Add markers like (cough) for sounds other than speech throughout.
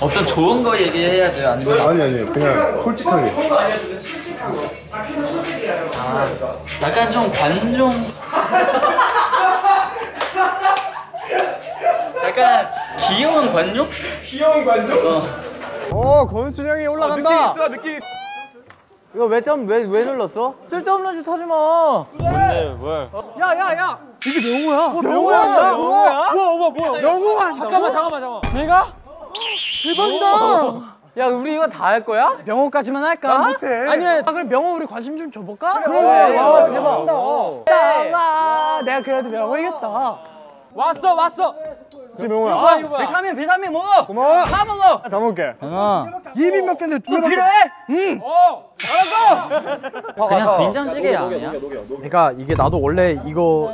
어떤 좋은 거 얘기해야 돼요? 아니면 아니 아니 그냥 솔직하게 약간 좀 관종 약간 귀여운 관종? 귀여운 관종? 어 권순이 형이 올라간다 느낌 있어 느낌 이거 왜점왜왜 눌렀어? 쓸데없는 짓 하지 마. 뭔데 뭘? 야야야. 이게 명호야. 명호야 한다 명호야? 우와 우와 뭐야 명호가 한다고? 잠깐만 잠깐만 잠깐만 내가? 대박이다. 야 우리 이거 다 할 거야? 명호까지만 할까? 난 못해. 아니면 아, 그럼 명호 우리 관심 좀 줘볼까? 그래. 와, 대박. 대박. 내가 그래도 명호 이겼다. 왔어 왔어 지금 명호야 아 이거 뭐야 비타민 비타민 먹어. 고마워 다 먹어. 다 먹을게 입이 몇 개인데 또 필요해? 응. 어 그냥 된장찌개 아니야? 그러니까 이게 나도 원래 이거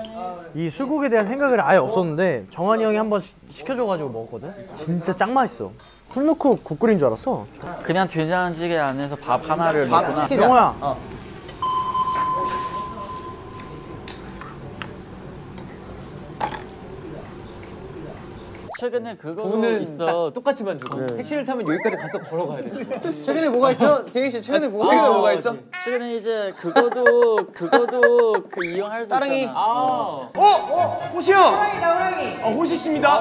이 술국에 대한 생각을 아예 없었는데 정한이 형이 한번 시- 시켜줘가지고 먹었거든. 진짜 짱 맛있어. 풀 넣고 국 끓인 줄 알았어. 그냥 된장찌개 안에서 밥 하나를 넣구나 명호야. 최근에 그거 있어. 똑같이 만주고 택시를 타면 여기까지 가서 걸어가야 돼 (laughs) 최근에 뭐가 있죠? 대기 씨 최근에 뭐가 최근에 뭐가 있죠? 최근에 이제 그거도 그거도 그 이용할 수 사랑이. 있잖아. 어? 어? 호시 형 호랑이다 호랑이. 아 호시 씨입니다.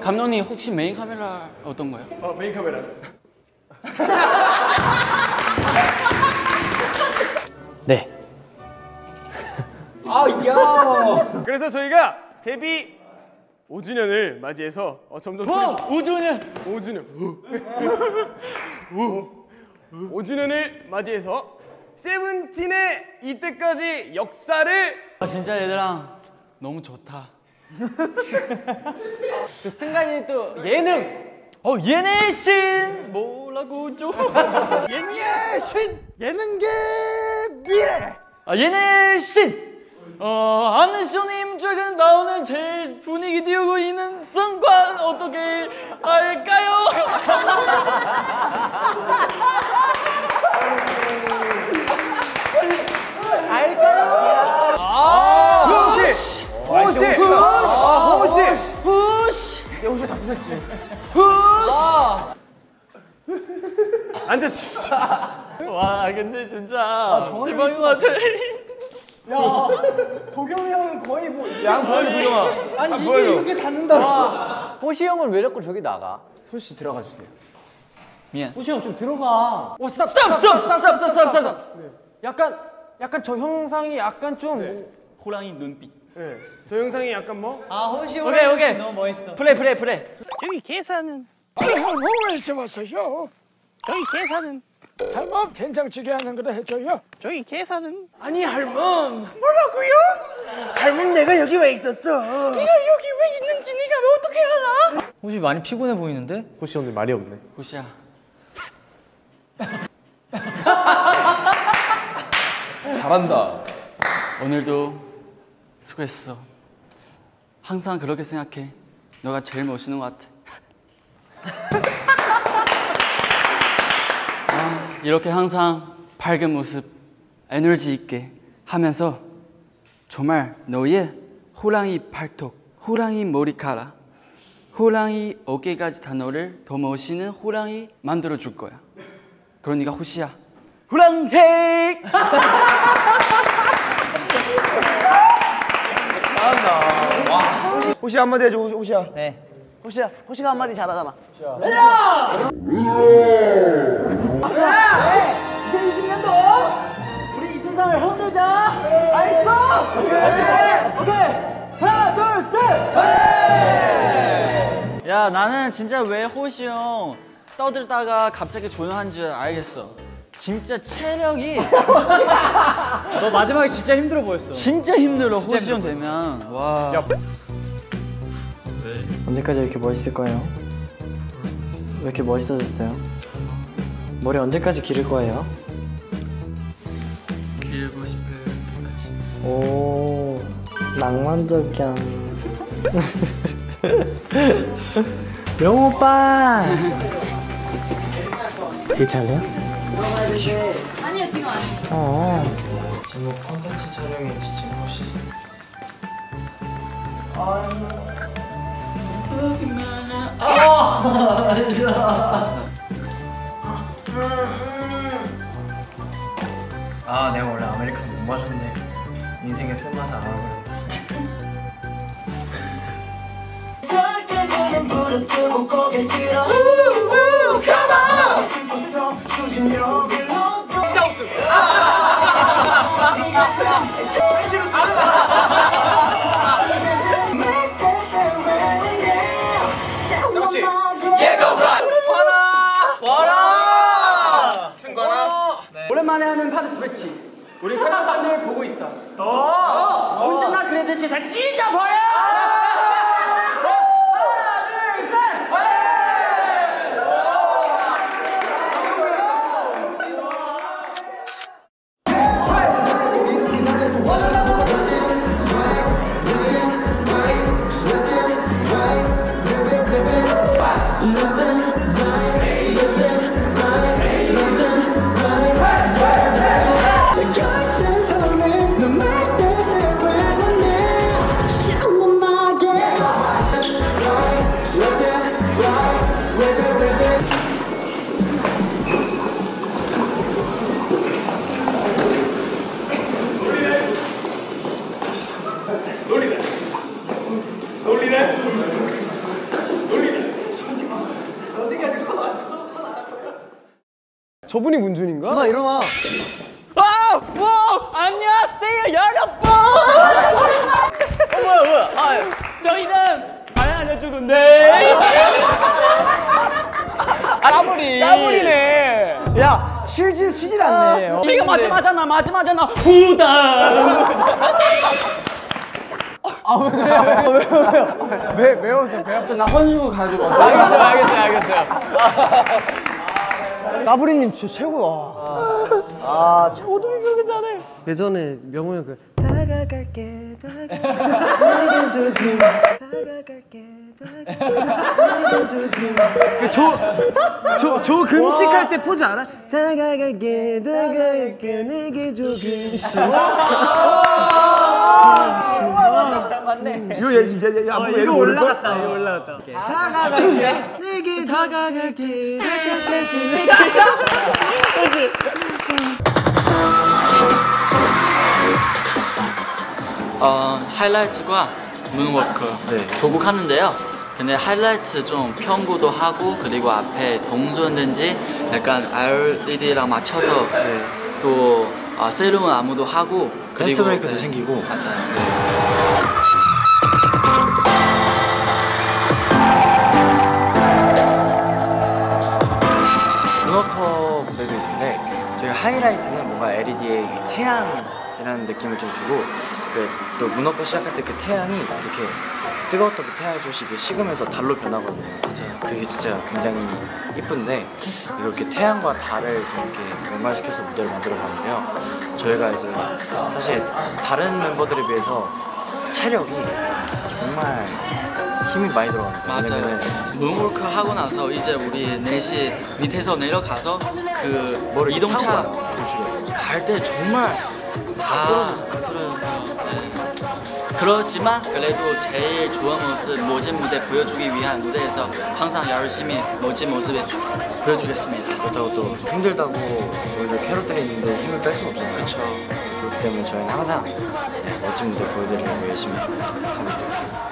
감독님 혹시 메인 카메라 어떤 거요? 어 메인 카메라 (laughs) 그래서 저희가 데뷔 5주년을 맞이해서 어, 점점 어, 5주년 5주년 5주년을 맞이해서 세븐틴의 이때까지 역사를 아 진짜 얘들아 너무 좋다 승관이 또 예능. 어 얘네 신 뭐라고 좀 (laughs) 예능의 신. 예능계 미래. 아, 얘네 신! 어, 하는 쇼님 최근 나오는 제일 분위기 띄우고 있는 성관 어떻게 할까요? 호시 호시 아 호시 호시! 앉으십시오 와, 근데 진짜 대박인 것 같아. 도겸이 형은 거의 뭐양 보여줘 도겸아 아니 이게. 이렇게 닿는다. 호시 형은 왜 자꾸 저기 나가? 호시 들어가 주세요 미안. 호시 형 좀 들어가. 오 스톱 스톱, 스톱, 스톱, 스톱, 스톱, 스톱. 약간 약간 저 형상이 약간 좀 호랑이 눈빛. 네. 저 영상이 약간 뭐 아 호시 형. 오케이, 오케이. 너무 멋있어. 플레이, 플레이, 플레이. 저기 계산은 왜 왔어요? 저기 계산은 할멈 된장찌개 하는 거다 해줘요. 저기 계산은 아니 할멈 뭐라고요? 할멈 내가 여기 왜 있었어? 네가 여기 왜 있는지 네가 왜 어떻게 알아? 호시 많이 피곤해 보이는데? 호시 오늘 말이 없네 호시야. (laughs) 잘한다 오늘도 수고했어. 항상 그렇게 생각해. 너가 제일 멋있는 것 같아. (laughs) 아, 이렇게 항상 밝은 모습, 에너지 있게 하면서 정말 너의 호랑이 발톱, 호랑이 머리카락, 호랑이 어깨까지 단어를 더 멋있는 호랑이 만들어 줄 거야. 그러니까 호시야. 호랑이! (laughs) 호시 한마디 해줘 호시, 호시야 네. 호시야 호시가 한마디 잘하잖아. 우리 이 세상을 흔들자. 알겠어? 오케이. 오케이. 하나, 둘, 셋. 야 나는 진짜 왜 호시 형 떠들다가 갑자기 조용한지 알겠어 진짜 체력이 (laughs) 너 마지막에 진짜 힘들어 보였어. 진짜 힘들어 호시 형 되면 와 언제까지 이렇게 멋있을 거예요? 왜 이렇게 멋있어졌어요? 머리 언제까지 기를 거예요? 길고 싶을 때까지 오 낭만적이야 (laughs) 명호 오빠 데이트 할래요? 아니요 지금 아니에요. 어 제목 컨텐츠 촬영에 지친 호시 아 내가 원래 아메리카노 못 마셨는데 인생의 쓴맛을 알아버렸네 오랜만 배치. 우리 팬분들 보고 있다. 어! 언제나 그랬듯이 다 찢어버려! 하나, 저분이 문준인가? 준아 일어나 안녕하세요, 여러분! 어, 뭐야, 뭐야. 아, 저희는 말 알려주는데. 까불이. 까불이네. 야 쉬지 쉬질 않네 어. 이거 마지막잖아, 마지막잖아. 후다. 왜, 왜 웃어 배 아파 나 헌수 가지고. 알겠어요, 알겠어요, 알겠어요. 까불이님 진짜 최고야. 아 최고. 어떻게 그렇게 잘해. 예전에 명호 형그 저저 금식할 때 포즈 알아? 다가갈게 다가갈게 내게 조금씩 이거 얘얘 안무 얘 모를 걸? 이거 올라갔다. 다가갈게 다가갈게 다가갈게 어, 하이라이트과 문워크 도곡 하는데요. 근데 하이라이트 좀 편구도 하고 그리고 앞에 동전든지 약간 RED랑 맞춰서 또 어, 새로운 안무도 하고 그리고 댄스 브레이크도 네, 생기고. 맞아요. 하이라이트는 뭔가 LED의 태양이라는 느낌을 좀 주고 그또 문어커 시작할 때 그 태양이 이렇게 뜨거웠던 그 태양 그 식으면서 달로 변하거든요. 맞아요. 그게 진짜 굉장히 이쁜데 이렇게 태양과 달을 좀 이렇게 연관시켜서 무대를 만들어 봤는데요. 저희가 이제 사실 다른 멤버들에 비해서 체력이 정말 힘이 많이 들어갑니다. 맞아요. 문워크 하고 나서 이제 우리 넷이 밑에서 내려가서 그 이동차. 갈 때 정말 다 쓰러졌어요. 네. 그렇지만 그래도 제일 좋은 모습, 멋진 무대 보여주기 위한 무대에서 항상 열심히 멋진 모습을 보여주겠습니다. 그렇다고 또 힘들다고 우리도 캐럿들이 있는데 힘을 뺄 수는 없잖아요. 그쵸. 그렇기 때문에 저희는 항상 네, 멋진 무대 보여드리려고 열심히 하고 있습니다.